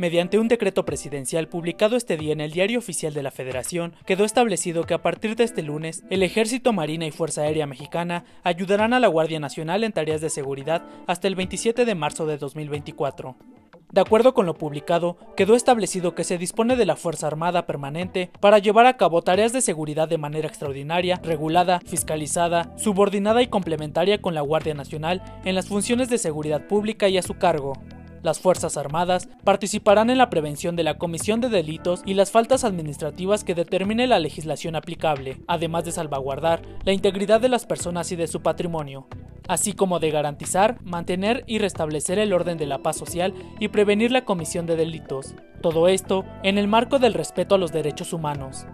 Mediante un decreto presidencial publicado este día en el Diario Oficial de la Federación, quedó establecido que a partir de este lunes, el Ejército, Marina y Fuerza Aérea Mexicana ayudarán a la Guardia Nacional en tareas de seguridad hasta el 27 de marzo de 2024. De acuerdo con lo publicado, quedó establecido que se dispone de la Fuerza Armada permanente para llevar a cabo tareas de seguridad de manera extraordinaria, regulada, fiscalizada, subordinada y complementaria con la Guardia Nacional en las funciones de seguridad pública y a su cargo. Las Fuerzas Armadas participarán en la prevención de la comisión de delitos y las faltas administrativas que determine la legislación aplicable, además de salvaguardar la integridad de las personas y de su patrimonio, así como de garantizar, mantener y restablecer el orden de la paz social y prevenir la comisión de delitos. Todo esto en el marco del respeto a los derechos humanos.